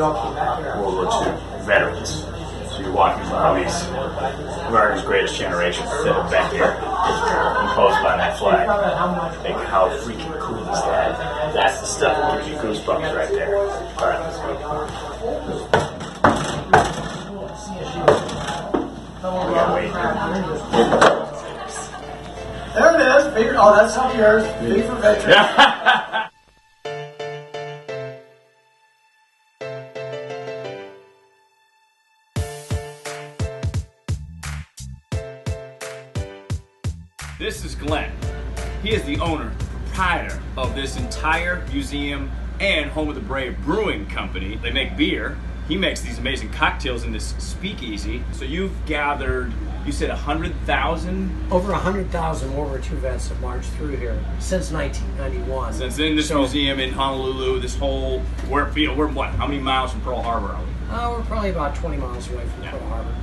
World War II veterans. So you're walking all these America's greatest generation that have been here, imposed by that flag. Like, how freaking cool is that? That's the stuff that gives you goosebumps right there. All right, let's go. We gotta wait. There it is. Oh, that's some yours. Favorite veteran. This is Glen. He is the owner, proprietor of this entire museum and home of the Brave Brewing Company. They make beer. He makes these amazing cocktails in this speakeasy. So you've gathered, you said 100,000 Over 100,000 World War II vets have marched through here since 1991. since in this So, museum in Honolulu. This whole, we're, you know, we're what, how many miles from Pearl Harbor are we? Uh, we're probably about 20 miles away from Yeah. Pearl Harbor.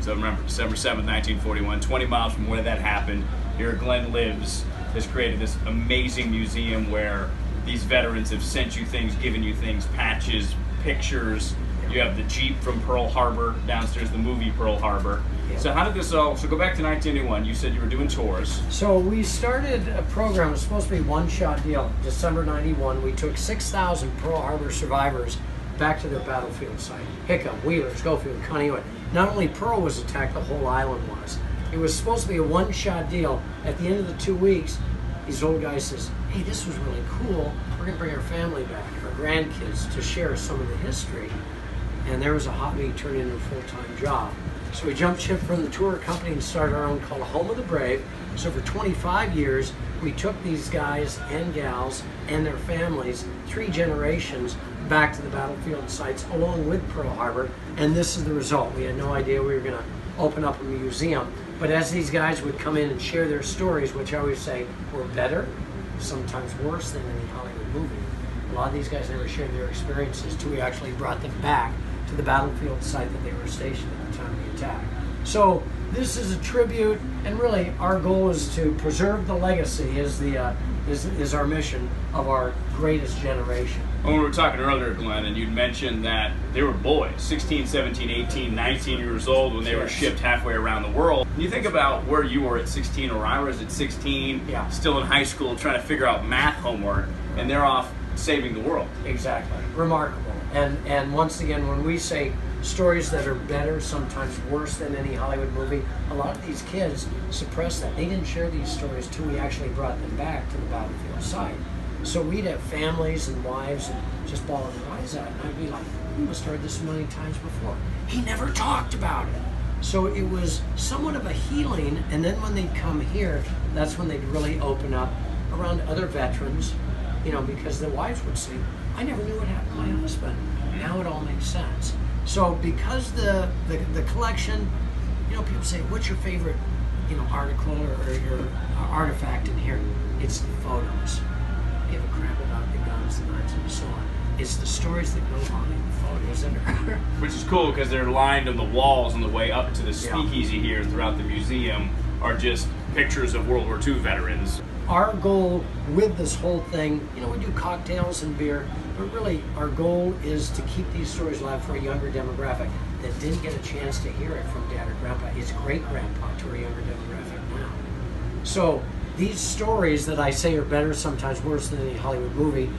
So remember, December 7th, 1941, 20 miles from where that happened, here Glen lives, has created this amazing museum where these veterans have sent you things, given you things, patches, pictures. You have the Jeep from Pearl Harbor downstairs, the movie Pearl Harbor. So how did this all, so go back to 1981, you said you were doing tours. So we started a program, it was supposed to be one shot deal. December 91, we took 6,000 Pearl Harbor survivors back to their battlefield site. Hickam, Wheeler, Schofield, Kaneohe. Not only Pearl was attacked, the whole island was. It was supposed to be a one shot deal. At the end of the two weeks, these old guys says, hey, this was really cool. We're gonna bring our family back, our grandkids, to share some of the history. And there was a hobby turned into a full-time job. So we jumped ship from the tour company and started our own called Home of the Brave. So for 25 years, we took these guys and gals and their families, three generations, back to the battlefield sites along with Pearl Harbor. And this is the result. We had no idea we were going to open up a museum. But as these guys would come in and share their stories, which I always say were better, sometimes worse than any Hollywood movie, a lot of these guys never shared their experiences till we actually brought them back to the battlefield site that they were stationed at the time of the attack. So this is a tribute, and really our goal is to preserve the legacy. Is the uh, is, is our mission of our greatest generation. When we were talking earlier, Glen, and you'd mentioned that they were boys, 16, 17, 18, 19 years old when they were shipped halfway around the world. You think about where you were at 16 or I was at 16, Yeah. still in high school trying to figure out math homework, and they're off saving the world. Exactly. Remarkable. And and once again, when we say stories that are better, sometimes worse than any Hollywood movie, a lot of these kids suppress that. They didn't share these stories till we actually brought them back to the battlefield site. So we'd have families and wives and just bawling their eyes out. And I'd be like, you must have heard this million times before. He never talked about it. So it was somewhat of a healing. And then when they'd come here, that's when they'd really open up around other veterans, you know, because the wives would say, I never knew what happened to my husband. Now it all makes sense. So because the, the, the collection, you know, people say, what's your favorite, you know, article or, or your artifact in here? It's the photos. Have a crap about the guns, the knives, and so on. It's the stories that go on in the photos that are Which is cool because they're lined on the walls on the way up to the speakeasy here throughout the museum are just pictures of World War II veterans. our goal with this whole thing, you know, we do cocktails and beer, but really our goal is to keep these stories alive for a younger demographic that didn't get a chance to hear it from dad or grandpa. It's great grandpa to a younger demographic now. So these stories that I say are better, sometimes worse than any Hollywood movie,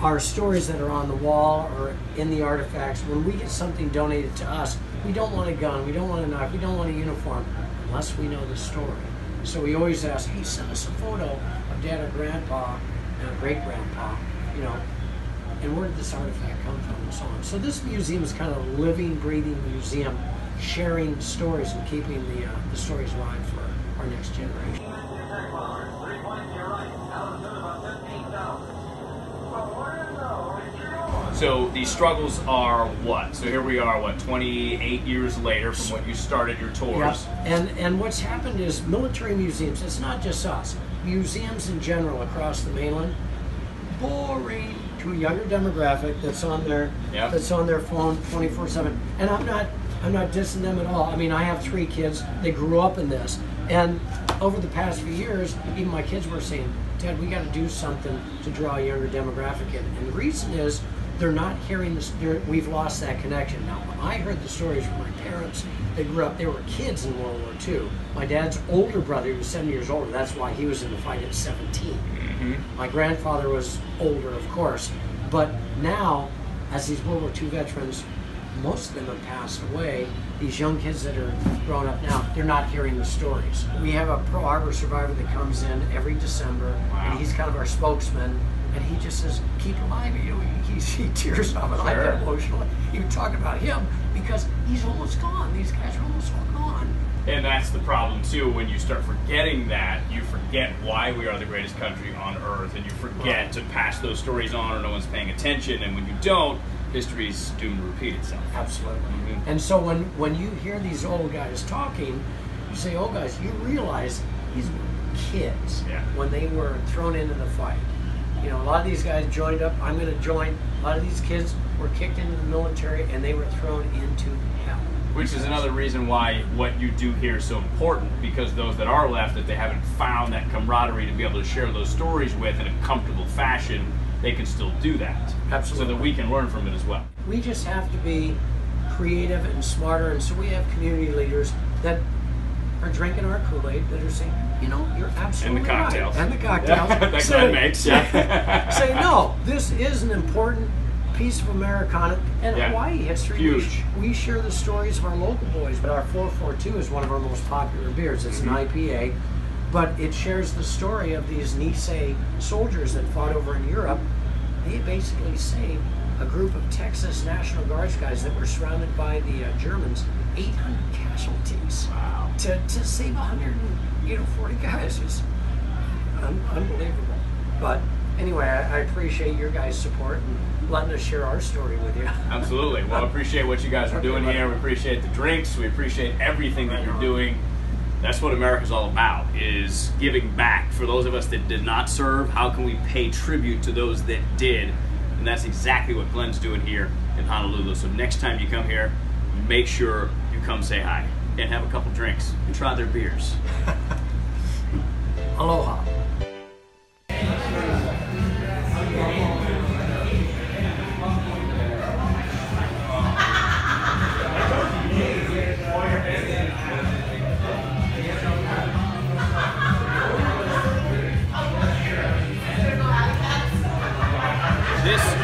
are stories that are on the wall or in the artifacts. When we get something donated to us, we don't want a gun, we don't want a knife, we don't want a uniform unless we know the story. So we always ask, hey, send us a photo of dad or grandpa and great grandpa, you know, and where did this artifact come from and so on. So this museum is kind of a living, breathing museum, sharing stories and keeping the, uh, the stories alive for our next generation. So these struggles are what? So here we are, what, 28 years later from when you started your Yeah. tours. And and what's happened is military museums, it's not just us, museums in general across the mainland, boring to a younger demographic that's on their Yeah. that's on their phone 24/7. And I'm not I'm not dissing them at all. I mean, I have three kids. They grew up in this. And over the past few years, even my kids were saying, "Dad, we got to do something to draw a younger demographic in." And the reason is they're not hearing this. We've lost that connection. Now, when I heard the stories from my parents, they grew up. They were kids in World War II. My dad's older brother was seven years older. That's why he was in the fight at 17. Mm-hmm. My grandfather was older, of course, but now, as these World War II veterans, most of them have passed away. These young kids that are growing up now, they're not hearing the stories. We have a Pearl Harbor survivor that comes in every December, Wow. and he's kind of our spokesman. And he just says, "Keep alive." You know, he, he, tears up, and I Sure. get emotional. Even talk about him because he's almost gone. These guys are almost all gone. And that's the problem too. When you start forgetting that, you forget why we are the greatest country on earth, and you forget Right. to pass those stories on, or no one's paying attention. And when you don't, history's doomed to repeat itself. Absolutely. Mhm. And so when when you hear these old guys talking, you say, "Old guys," you realize these kids Yeah. when they were thrown into the fight. You know, a lot of these guys joined up. I'm going to join. A lot of these kids were kicked into the military and they were thrown into hell. Which is another reason why what you do here is so important because those that are left that they haven't found that camaraderie to be able to share those stories with in a comfortable fashion, they can still do that. Absolutely. So that we can learn from it as well. We just have to be creative and smarter. And so we have community leaders that are drinking our Kool Aid that are saying, you know, you're absolutely right." cocktails. And the cocktails. That Say- makes, yeah. say no. This is an important piece of Americana and Yeah. Hawaii history. Huge. We, we share the stories of our local boys, but our 442 is one of our most popular beers. It's Mm-hmm. an IPA, but it shares the story of these Nisei soldiers that fought over in Europe. They basically saved a group of Texas National Guards guys that were surrounded by the uh, Germans, 800 casualties Wow. to, to save 140 guys is un- unbelievable. But anyway, I, I appreciate your guys' support and letting us share our story with you. Absolutely. Well, I appreciate what you guys are doing here. We appreciate the drinks. We appreciate everything that you're doing. That's what America's all about: is giving back. For those of us that did not serve, how can we pay tribute to those that did? And that's exactly what Glen's doing here in Honolulu. So next time you come here, make sure you come say hi and have a couple drinks and try their beers. Aloha.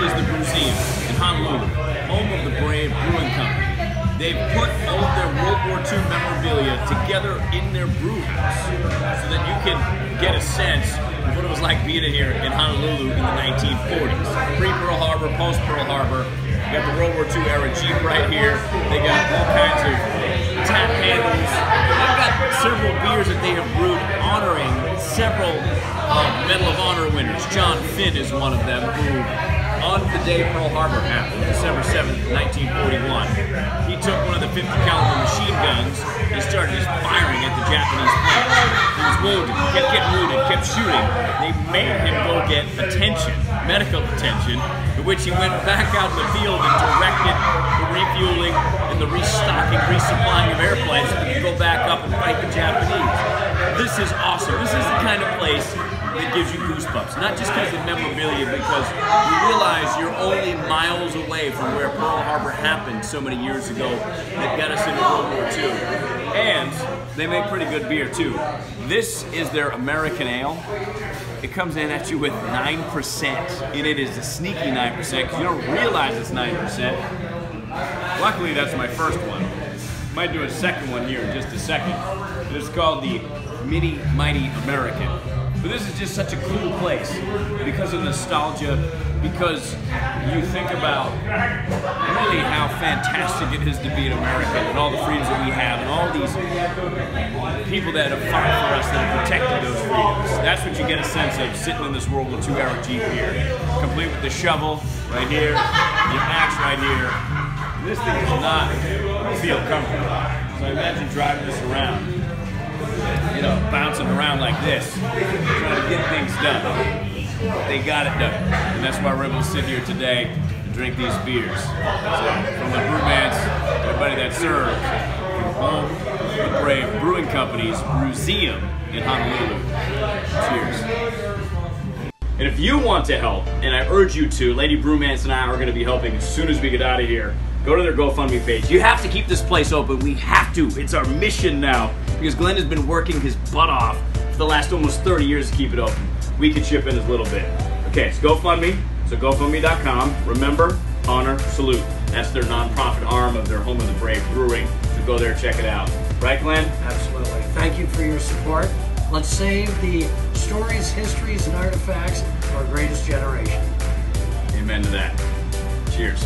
Is the Museum in Honolulu, home of the Brave Brewing Company. They've put all of their World War II memorabilia together in their brew house so that you can get a sense of what it was like being here in Honolulu in the 1940s. Pre-Pearl Harbor, post-Pearl Harbor. You got the World War II era Jeep right here. They got all kinds of tap handles. They've got several beers that they have brewed honoring several uh, Medal of Honor winners. John Finn is one of them who, on the day Pearl Harbor happened, December 7th, 1941, he took one of the 50 caliber machine guns and started just firing at the Japanese planes. He was wounded, kept getting wounded, kept shooting. They made him go get attention, medical attention, in which he went back out in the field and directed the refueling and the restocking, resupplying of airplanes so they could go back up and fight the Japanese. This is awesome. This is the kind of place that gives you goosebumps. Not just because of memorabilia, because you realize you're only miles away from where Pearl Harbor happened so many years ago that got us into World War II. And they make pretty good beer too. This is their American Ale. It comes in at you with 9%. And it is a sneaky 9% because you don't realize it's 9%. Luckily, that's my first one. Might do a second one here in just a second. It's called the Mini Mighty American. But this is just such a cool place because of nostalgia, because you think about really how fantastic it is to be an American and all the freedoms that we have and all these people that have fought for us that have protected those freedoms. That's what you get a sense of sitting in this World War II era Jeep here, complete with the shovel right here, the axe right here. This thing does not feel comfortable. So I imagine driving this around, bouncing around like this, trying to get things done. They got it done. And that's why we're able to sit here today and drink these beers. So from the Brewmance, everybody that served, from home, the Brave Brewing Company's Museum in Honolulu. Cheers. And if you want to help, and I urge you to, Lady Brewmance and I are going to be helping as soon as we get out of here. Go to their GoFundMe page. You have to keep this place open. We have to. It's our mission now because Glen has been working his butt off for the last almost 30 years to keep it open. We could chip in as little bit. Okay, it's GoFundMe. So GoFundMe.com. Remember, honor, salute. That's their nonprofit arm of their Home of the Brave Brewing. So go there, check it out. Right, Glen? Absolutely. Thank you for your support. Let's save the stories, histories, and artifacts of our greatest generation. Amen to that. Cheers.